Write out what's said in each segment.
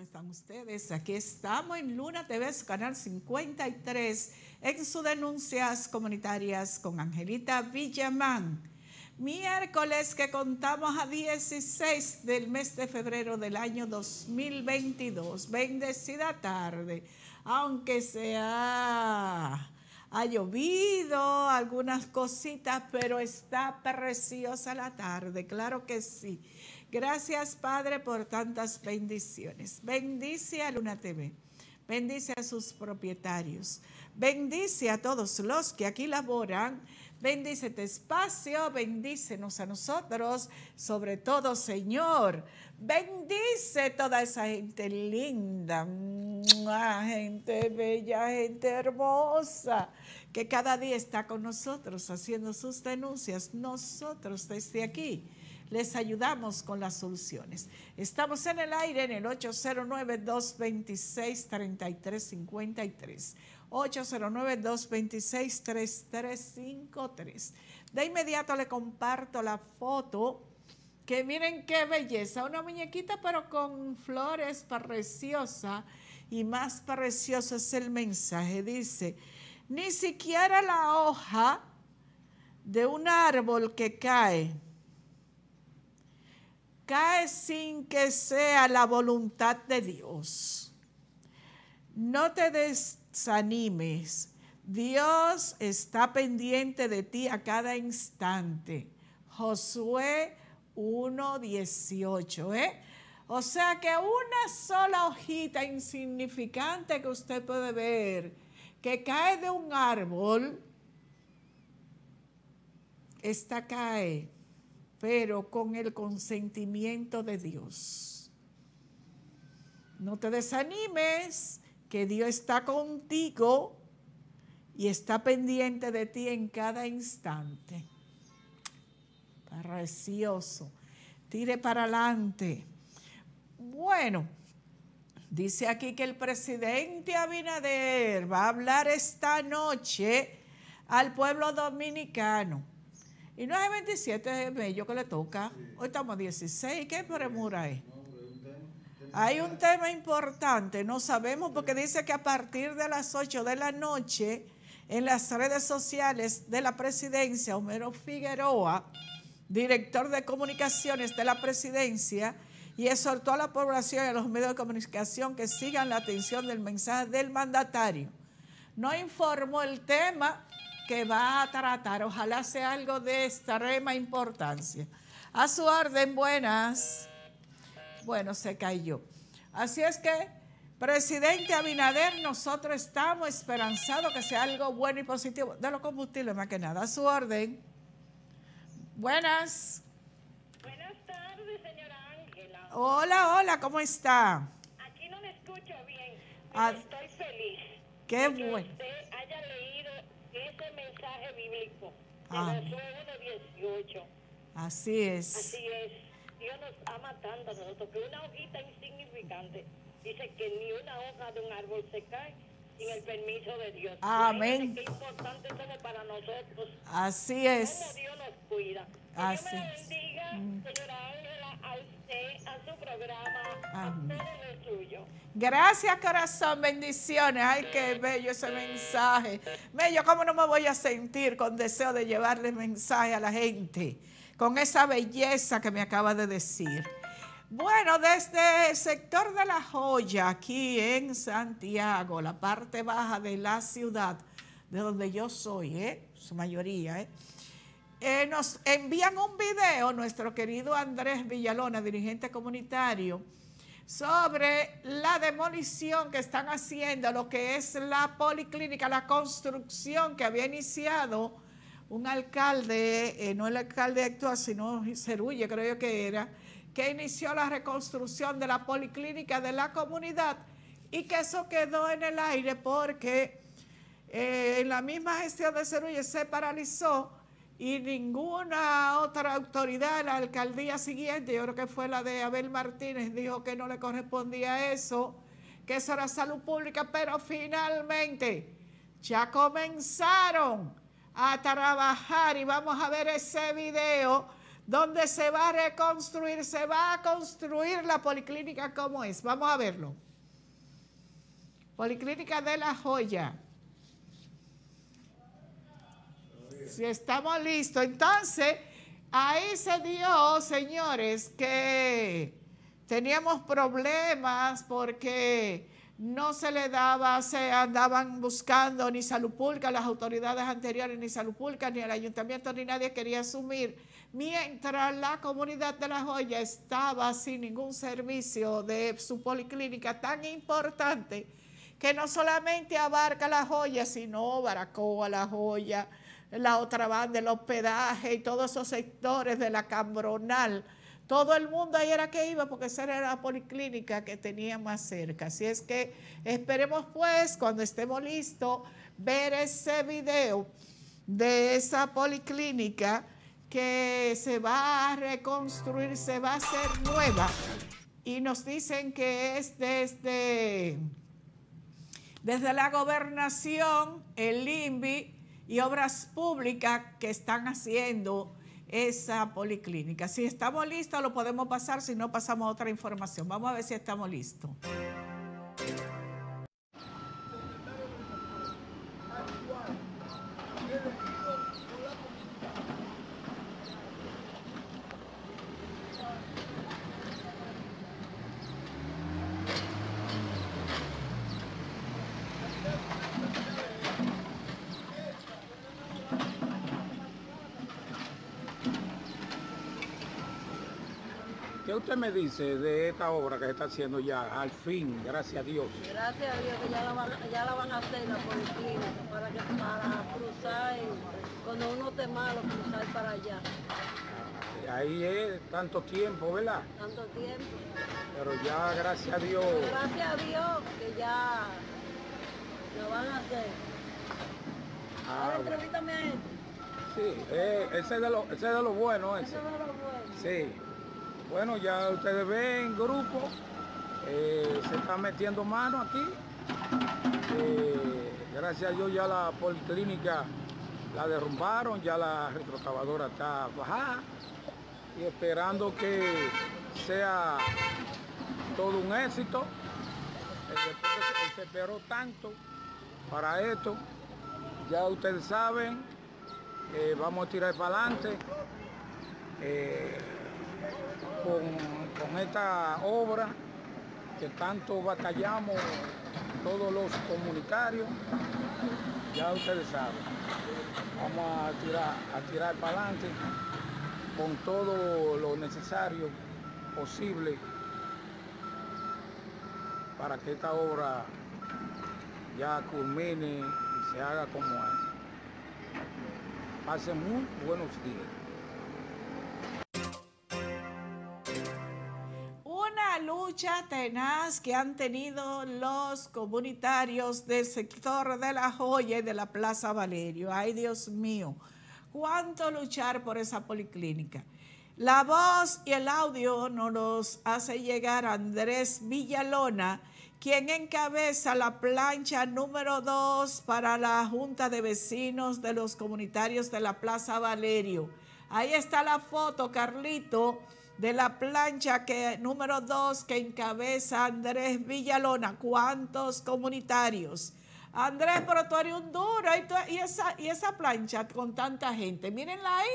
¿cómo están ustedes? Aquí estamos en Luna TV, canal 53, en sus denuncias comunitarias con Angelita Villamán. Miércoles que contamos a 16 del mes de febrero del año 2022. Bendecida tarde, aunque sea ha llovido, algunas cositas, pero está preciosa la tarde, claro que sí. Gracias, Padre, por tantas bendiciones. Bendice a Luna TV. Bendice a sus propietarios. Bendice a todos los que aquí laboran. Bendice este espacio, bendícenos a nosotros, sobre todo, Señor. Bendice toda esa gente linda, gente bella, gente hermosa, que cada día está con nosotros haciendo sus denuncias. Nosotros desde aquí les ayudamos con las soluciones. Estamos en el aire en el 809-226-3353. 809-226-3353. De inmediato le comparto la foto, que miren qué belleza, una muñequita pero con flores preciosa y más precioso es el mensaje. Dice, ni siquiera la hoja de un árbol que cae cae sin que sea la voluntad de Dios. No te desanimes. Dios está pendiente de ti a cada instante. Josué 1.18, ¿eh? O sea que una sola hojita insignificante que usted puede ver, que cae de un árbol, esta cae pero con el consentimiento de Dios. No te desanimes, que Dios está contigo y está pendiente de ti en cada instante. Precioso. Tire para adelante. Bueno, dice aquí que el presidente Abinader va a hablar esta noche al pueblo dominicano y no es el 27 de mayo que le toca. Hoy estamos 16. ¿Qué premura es? Hay un tema importante, no sabemos porque dice que a partir de las 8 de la noche en las redes sociales de la presidencia, Homero Figueroa, director de comunicaciones de la presidencia, y exhortó a la población y a los medios de comunicación que sigan la atención del mensaje del mandatario. No informó el tema que va a tratar. Ojalá sea algo de extrema importancia. A su orden, buenas. Bueno, se cayó. Así es que, presidente Abinader, nosotros estamos esperanzados que sea algo bueno y positivo. De los combustibles, más que nada. A su orden. Buenas. Buenas tardes, señora Ángela. Hola, hola, ¿cómo está? Aquí no me escucho bien, pero ah, estoy feliz. Qué bueno. Amén. 18. Así es. Así es. Dios nos ama tanto a nosotros que una hojita insignificante dice que ni una hoja de un árbol se cae sin el permiso de Dios. Amén. Qué importante es para nosotros. Así es. Cómo Dios nos cuida. Que Así Dios me bendiga, mm. señora Ángela, a usted, a su programa, Amén. a todo lo suyo. Gracias, corazón, bendiciones. Ay, qué bello ese mensaje. Bello, ¿cómo no me voy a sentir con deseo de llevarle mensaje a la gente? Con esa belleza que me acaba de decir. Bueno, desde el sector de La Joya, aquí en Santiago, la parte baja de la ciudad, de donde yo soy, ¿eh? su mayoría, ¿eh? Eh, nos envían un video nuestro querido Andrés Villalona, dirigente comunitario, sobre la demolición que están haciendo, lo que es la policlínica, la construcción que había iniciado un alcalde, eh, no el alcalde actual, sino Cerulle, creo que era, que inició la reconstrucción de la policlínica de la comunidad y que eso quedó en el aire porque eh, en la misma gestión de Cerulle se paralizó y ninguna otra autoridad la alcaldía siguiente, yo creo que fue la de Abel Martínez, dijo que no le correspondía eso, que eso era salud pública, pero finalmente ya comenzaron a trabajar y vamos a ver ese video donde se va a reconstruir, se va a construir la policlínica como es. Vamos a verlo. Policlínica de la Joya. Si estamos listos, entonces ahí se dio, señores, que teníamos problemas porque no se le daba, se andaban buscando ni salud pública, las autoridades anteriores, ni salud pública, ni el ayuntamiento, ni nadie quería asumir, mientras la comunidad de La Joya estaba sin ningún servicio de su policlínica tan importante que no solamente abarca La Joya, sino Baracoa, La Joya, la otra banda, el hospedaje y todos esos sectores de la Cambronal todo el mundo ahí era que iba porque esa era la policlínica que tenía más cerca. Así es que esperemos pues cuando estemos listos ver ese video de esa policlínica que se va a reconstruir, se va a hacer nueva. Y nos dicen que es desde, desde la gobernación, el INVI y obras públicas que están haciendo esa policlínica. Si estamos listos, lo podemos pasar, si no, pasamos a otra información. Vamos a ver si estamos listos. Usted me dice de esta obra que se está haciendo ya, al fin, gracias a Dios? Gracias a Dios que ya la van, ya la van a hacer la policlínica para, que, para cruzar, cuando uno esté malo, cruzar para allá. Ahí es tanto tiempo, ¿verdad? Tanto tiempo. Pero ya, gracias a Dios. Gracias a Dios que ya lo van a hacer. Ah, Ahora a. Sí, eh, ese, es de lo, ese es de lo bueno, ese. Es lo bueno. Sí. Bueno, ya ustedes ven, grupo, eh, se está metiendo mano aquí. Eh, gracias a Dios ya la policlínica la derrumbaron, ya la retroexcavadora está bajada y esperando que sea todo un éxito. Después se- esperó tanto para esto, ya ustedes saben, eh, vamos a tirar para adelante. Con, esta obra que tanto batallamos todos los comunitarios, ya ustedes saben, vamos a tirar, a tirar para adelante con todo lo necesario posible para que esta obra ya culmine y se haga como es. Pasen muy buenos días. Lucha tenaz que han tenido los comunitarios del sector de la joya y de la Plaza Valerio. Ay, Dios mío, cuánto luchar por esa policlínica. La voz y el audio nos los hace llegar Andrés Villalona, quien encabeza la plancha número dos para la Junta de Vecinos de los Comunitarios de la Plaza Valerio. Ahí está la foto, Carlito, de la plancha que, número dos que encabeza Andrés Villalona. ¿Cuántos comunitarios? Andrés, pero tú eres un duro. ¿Y, y esa, plancha con tanta gente? Mírenla ahí.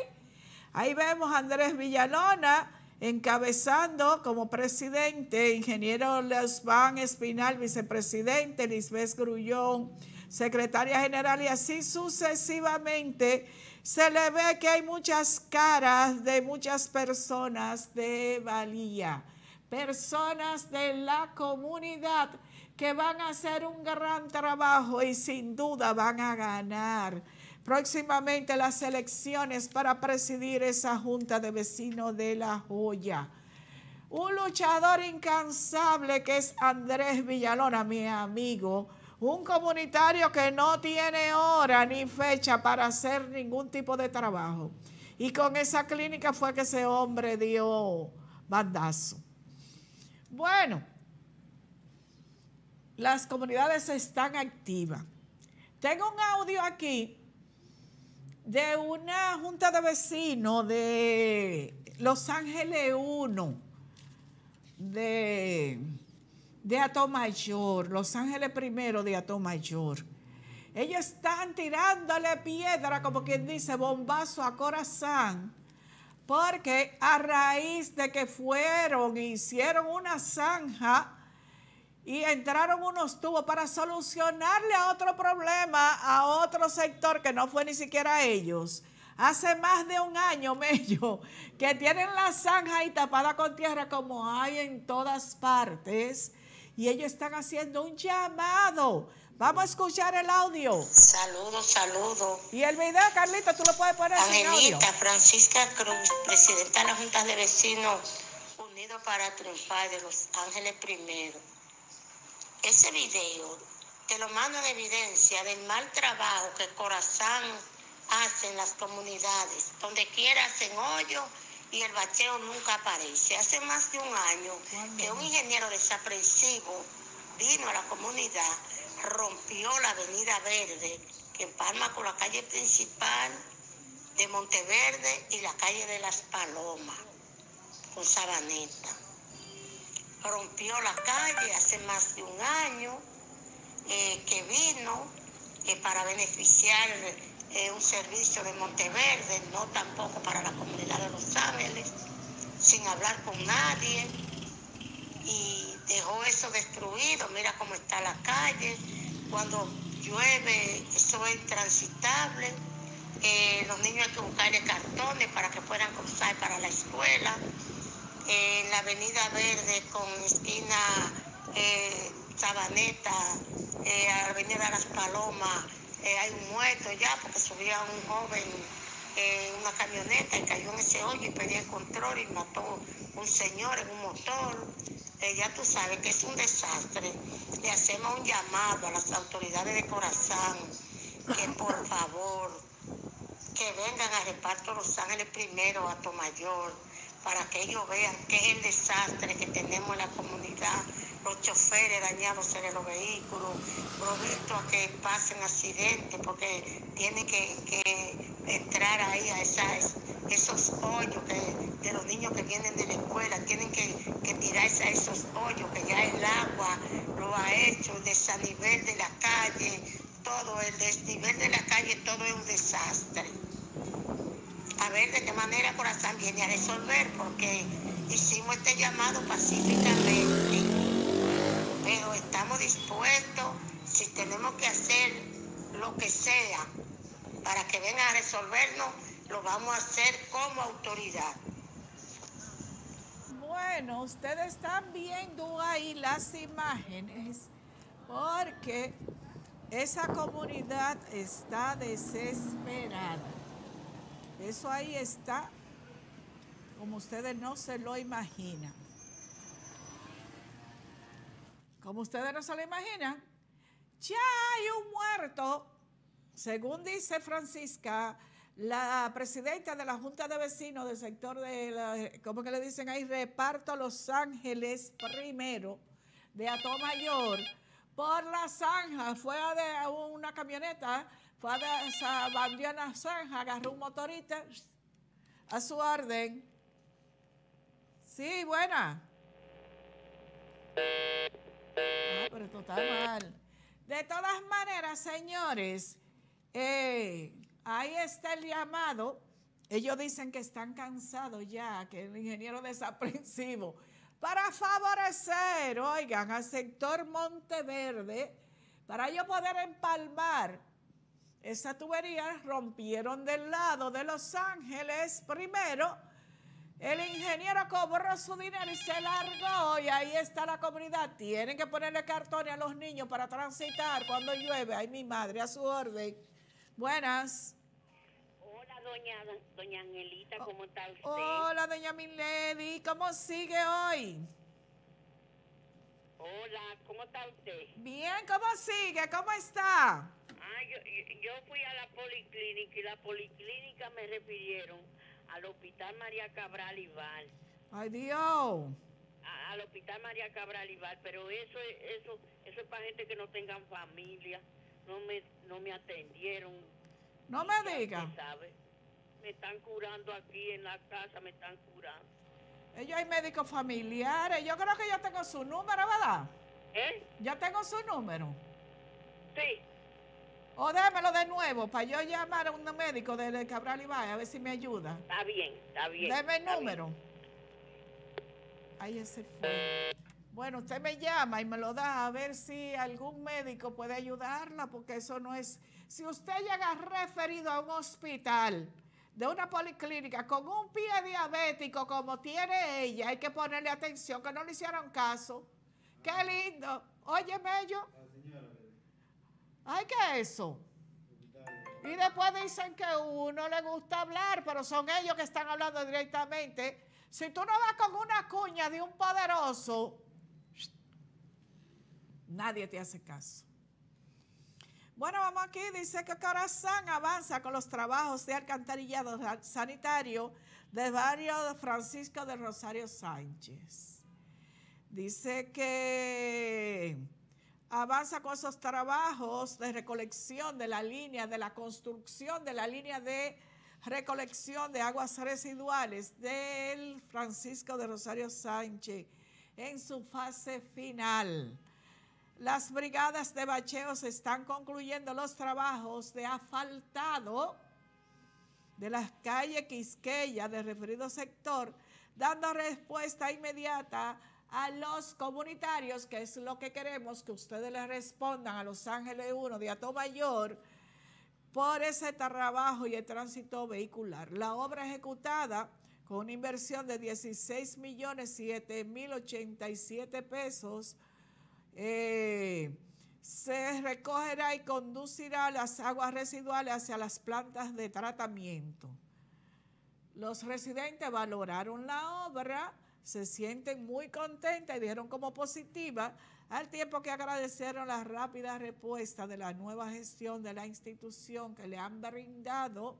Ahí vemos a Andrés Villalona encabezando como presidente, ingeniero Lesván Espinal, vicepresidente, Lisbeth Grullón, secretaria general y así sucesivamente. Se le ve que hay muchas caras de muchas personas de valía, personas de la comunidad que van a hacer un gran trabajo y sin duda van a ganar próximamente las elecciones para presidir esa Junta de Vecinos de La Joya. Un luchador incansable que es Andrés Villalona, mi amigo. Un comunitario que no tiene hora ni fecha para hacer ningún tipo de trabajo. Y con esa clínica fue que ese hombre dio bandazo. Bueno, las comunidades están activas. Tengo un audio aquí de una junta de vecinos de Los Ángeles 1 de, de Atomayor, Los Ángeles primero de Atomayor. Ellos están tirándole piedra, como quien dice, bombazo a corazón, porque a raíz de que fueron e hicieron una zanja y entraron unos tubos para solucionarle a otro problema, a otro sector que no fue ni siquiera ellos. Hace más de un año, Mello, que tienen la zanja ahí tapada con tierra como hay en todas partes y ellos están haciendo un llamado Vamos a escuchar el audio. Saludos, saludos. Y el video, Carlita, tú lo puedes poner audio. Angelita Francisca Cruz, presidenta de la Junta de Vecinos Unidos para Triunfar de Los Ángeles Primero. Ese video te lo mando en evidencia del mal trabajo que Corazán hace en las comunidades. Donde quiera hacen hoyo y el bacheo nunca aparece. Hace más de un año que un ingeniero desaprensivo vino a la comunidad rompió la avenida Verde, que empalma con la calle principal de Monteverde y la calle de las Palomas, con Sabaneta. Rompió la calle hace más de un año eh, que vino eh, para beneficiar eh, un servicio de Monteverde, no tampoco para la comunidad de Los Ángeles, sin hablar con nadie. Y dejó eso destruido, mira cómo está la calle, cuando llueve eso es intransitable, eh, los niños hay que buscarle cartones para que puedan cruzar para la escuela, eh, en la avenida Verde con esquina eh, Sabaneta, la avenida Las Palomas, hay un muerto ya porque subía un joven en una camioneta y cayó en ese hoyo y perdió el control y mató un señor en un motor. Eh, ya tú sabes que es un desastre. Le hacemos un llamado a las autoridades de Corazán que por favor que vengan a reparto Los Ángeles primero a Tomayor para que ellos vean qué es el desastre que tenemos en la comunidad, los choferes dañados en los vehículos, provisto a que pasen accidentes porque tienen que, entrar ahí a esas, esos hoyos de los niños que vienen de la escuela, tienen que, tirarse a esos hoyos que ya el agua lo ha hecho, el desnivel de la calle, todo el desnivel de la calle, todo es un desastre. A ver de qué manera Corazón viene a resolver, porque hicimos este llamado pacíficamente, estamos dispuestos, si tenemos que hacer lo que sea para que vengan a resolvernos, lo vamos a hacer como autoridad. Bueno, ustedes están viendo ahí las imágenes porque esa comunidad está desesperada. Eso ahí está, como ustedes no se lo imaginan. Como ustedes no se lo imaginan, ya hay un muerto, según dice Francisca, la presidenta de la Junta de Vecinos del sector de, la, ¿cómo que le dicen ahí? Reparto Los Ángeles primero, de Atomayor, por la zanja, fue de una camioneta fue a esa bandiana zanja, agarró un motorista a su orden. Sí, buena. Pero esto está mal. De todas maneras, señores, eh, ahí está el llamado. Ellos dicen que están cansados ya, que el ingeniero desaprensivo, para favorecer, oigan, al sector Monteverde, para ellos poder empalmar esa tubería rompieron del lado de Los Ángeles primero. El ingeniero cobró su dinero y se largó y ahí está la comunidad. Tienen que ponerle cartones a los niños para transitar cuando llueve. Ay, mi madre, a su orden. Buenas. Hola, doña, doña Angelita, ¿cómo está usted? Hola, doña Milady, ¿cómo sigue hoy? Hola, ¿cómo está usted? Bien, ¿cómo sigue? ¿Cómo está? Ah, yo, fui a la policlínica y la policlínica me refirieron al Hospital María Cabral Ibar. ¡Ay, Dios! al Hospital María Cabral Ibar, pero eso, eso, eso es para gente que no tengan familia. No me, no me atendieron. No me diga. me están curando aquí en la casa, me están curando. Ellos hay médicos familiares. Yo creo que yo tengo su número, ¿verdad? ¿Eh? Yo tengo su número. Sí. O démelo de nuevo para yo llamar a un médico de Cabral y Valle a ver si me ayuda. Está bien, está bien. Deme el número. Ahí ese fue. Bueno, usted me llama y me lo da a ver si algún médico puede ayudarla, porque eso no es. Si usted llega referido a un hospital de una policlínica con un pie diabético como tiene ella, hay que ponerle atención, que no le hicieron caso. Qué lindo. Oye, Mello. Ay, ¿qué es eso? Y después dicen que uno le gusta hablar, pero son ellos que están hablando directamente. Si tú no vas con una cuña de un poderoso, nadie te hace caso. Bueno, vamos aquí, dice que Corazán avanza con los trabajos de alcantarillado sanitario del barrio de Francisco de Rosario Sánchez. Dice que avanza con esos trabajos de recolección de la línea, de la construcción de la línea de recolección de aguas residuales del Francisco de Rosario Sánchez en su fase final. Las brigadas de bacheos están concluyendo los trabajos de asfaltado de las calles Quisqueya del referido sector, dando respuesta inmediata a los comunitarios, que es lo que queremos que ustedes le respondan a Los Ángeles 1 de Ato Mayor por ese trabajo y el tránsito vehicular. La obra ejecutada con una inversión de 16 millones 7 mil 87 pesos eh, se recogerá y conducirá las aguas residuales hacia las plantas de tratamiento. Los residentes valoraron la obra, se sienten muy contentas y dieron como positiva, al tiempo que agradecieron la rápida respuesta de la nueva gestión de la institución que le han brindado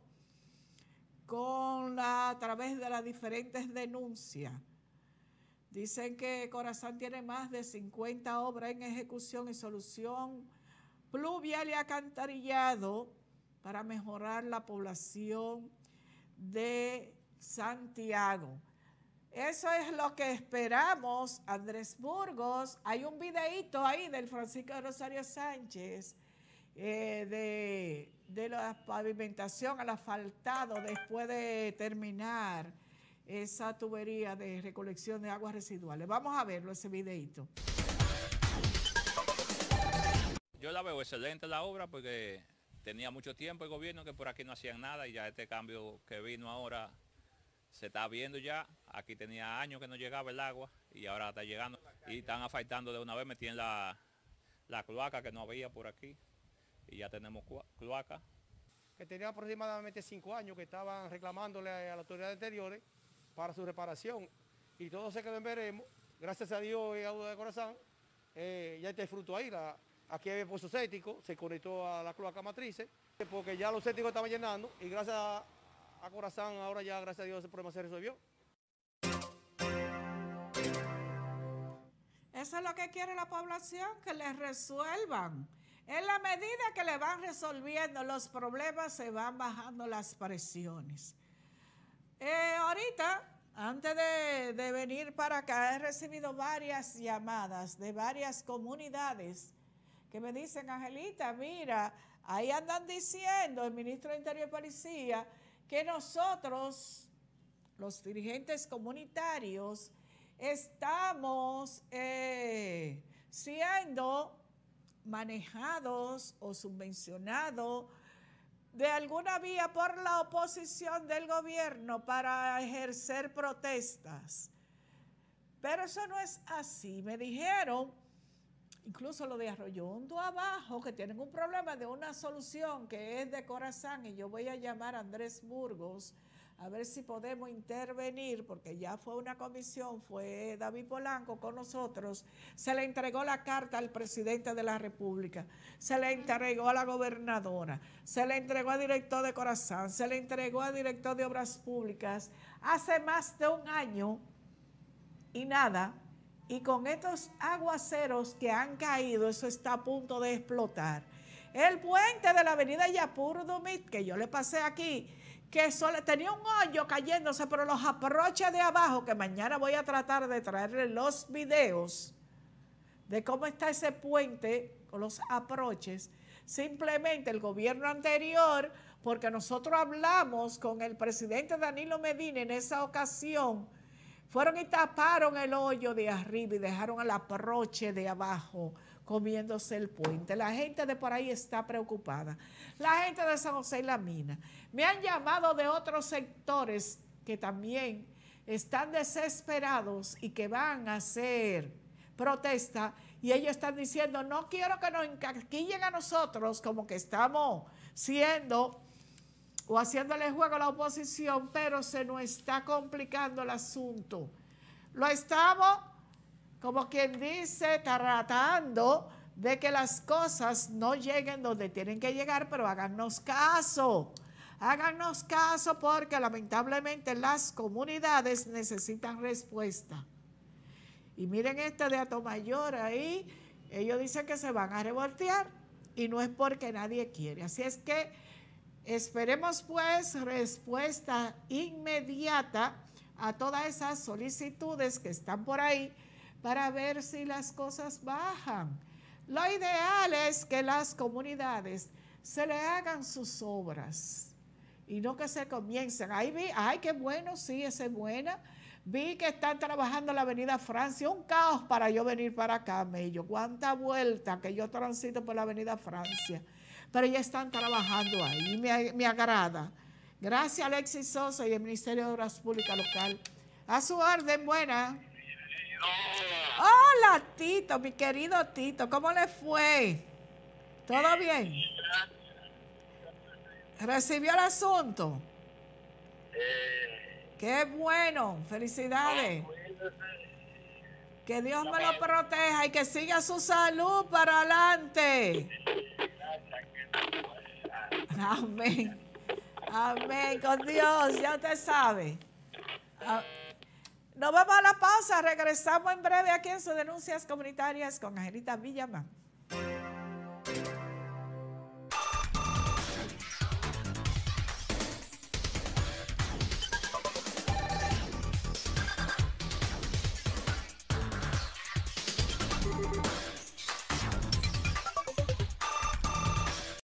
con la, a través de las diferentes denuncias. Dicen que Corazán tiene más de 50 obras en ejecución y solución pluvial y acantarillado para mejorar la población de Santiago. Eso es lo que esperamos, Andrés Burgos. Hay un videíto ahí del Francisco Rosario Sánchez eh, de, de la pavimentación al asfaltado después de terminar esa tubería de recolección de aguas residuales. Vamos a verlo, ese videito. Yo la veo excelente la obra porque tenía mucho tiempo el gobierno que por aquí no hacían nada y ya este cambio que vino ahora se está viendo ya. Aquí tenía años que no llegaba el agua y ahora está llegando. Y están afeitando de una vez, metían la, la cloaca que no había por aquí. Y ya tenemos cloaca. Que tenía aproximadamente cinco años que estaban reclamándole a las autoridades anteriores para su reparación. Y todo se quedó en veremos. Gracias a Dios y a de Corazón, eh, ya está fruto ahí. La, aquí había puesto cético, se conectó a la cloaca matrices, porque ya los céticos estaban llenando y gracias a a ahora ya, gracias a Dios, ese problema se resolvió. Eso es lo que quiere la población, que les resuelvan. En la medida que le van resolviendo los problemas, se van bajando las presiones. Eh, ahorita, antes de, de, venir para acá, he recibido varias llamadas de varias comunidades que me dicen, Angelita, mira, ahí andan diciendo el ministro de Interior y Policía que nosotros, los dirigentes comunitarios, estamos eh, siendo manejados o subvencionados de alguna vía por la oposición del gobierno para ejercer protestas. Pero eso no es así. Me dijeron, incluso lo de Arroyo Hondo abajo, que tienen un problema de una solución que es de corazón y yo voy a llamar a Andrés Burgos a ver si podemos intervenir, porque ya fue una comisión, fue David Polanco con nosotros, se le entregó la carta al presidente de la República, se le entregó a la gobernadora, se le entregó al director de Corazón, se le entregó al director de Obras Públicas hace más de un año y nada, y con estos aguaceros que han caído, eso está a punto de explotar. El puente de la avenida Yapur Dumit, que yo le pasé aquí, que tenía un hoyo cayéndose, pero los aproches de abajo, que mañana voy a tratar de traerle los videos de cómo está ese puente con los aproches, simplemente el gobierno anterior, porque nosotros hablamos con el presidente Danilo Medina en esa ocasión, fueron y taparon el hoyo de arriba y dejaron el aproche de abajo comiéndose el puente. La gente de por ahí está preocupada. La gente de San José y la Mina. Me han llamado de otros sectores que también están desesperados y que van a hacer protesta y ellos están diciendo, no quiero que nos encaquillen a nosotros como que estamos siendo o haciéndole juego a la oposición, pero se nos está complicando el asunto. Lo estamos como quien dice, tratando de que las cosas no lleguen donde tienen que llegar, pero háganos caso. Háganos caso porque lamentablemente las comunidades necesitan respuesta. Y miren este de Atomayor ahí, ellos dicen que se van a revoltear y no es porque nadie quiere. Así es que esperemos pues respuesta inmediata a todas esas solicitudes que están por ahí para ver si las cosas bajan. Lo ideal es que las comunidades se le hagan sus obras y no que se comiencen. Ahí vi, ay, qué bueno, sí, ese es buena. Vi que están trabajando en la avenida Francia, un caos para yo venir para acá, Mello. Cuánta vuelta que yo transito por la avenida Francia. Pero ya están trabajando ahí me, me agrada. Gracias Alexis Sosa y el Ministerio de Obras Públicas Local. A su orden, buena. Hola, Tito, mi querido Tito, ¿cómo le fue? ¿Todo bien? ¿Recibió el asunto? Qué bueno, felicidades. Que Dios me lo proteja y que siga su salud para adelante. Amén. Amén, con Dios, ya usted sabe. Ah, nos vamos a la pausa, regresamos en breve aquí en sus denuncias comunitarias con Angelita Villamán.